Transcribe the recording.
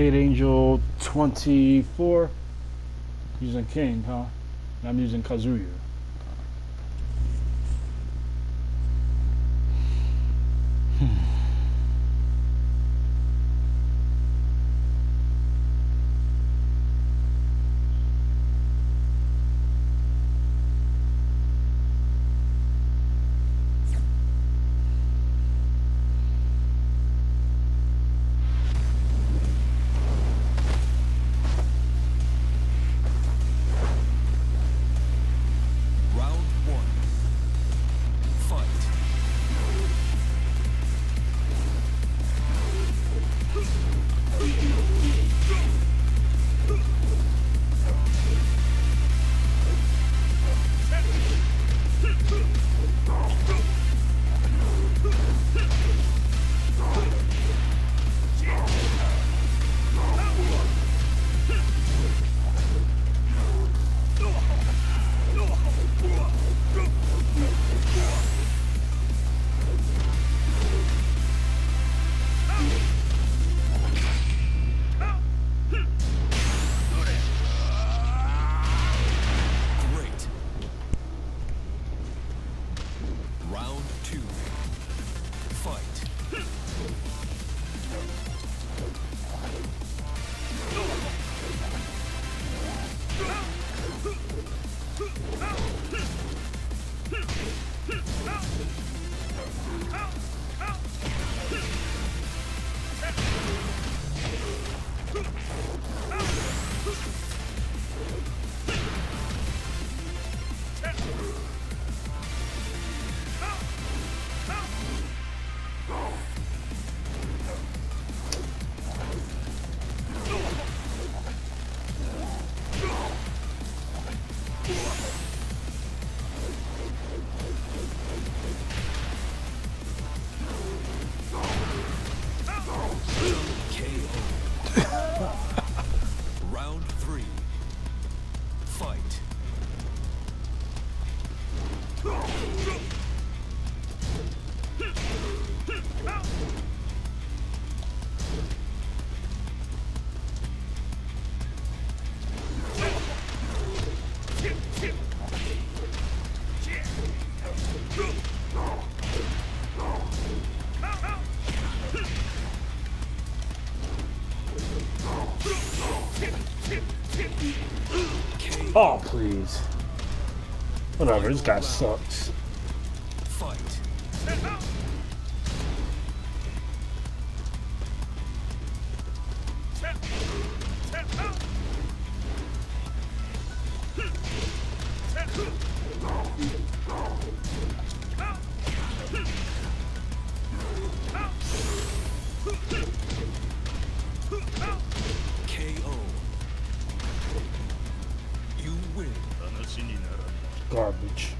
Shade Angel 24. Using King, huh? I'm using Kazuya. Oh, please. Whatever, this guy sucks. Fight. Garbage.